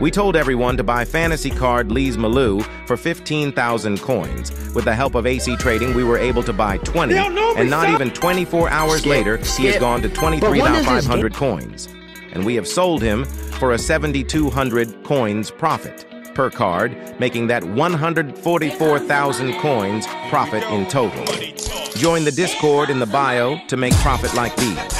We told everyone to buy fantasy card Lees-Melou for 15,000 coins. With the help of AC Trading, we were able to buy 20, and not stop. even 24 hours Skip, later, he has gone to 23,500 coins. And we have sold him for a 7,200 coins profit per card, making that 144,000 coins profit in total. Join the Discord in the bio to make profit like these.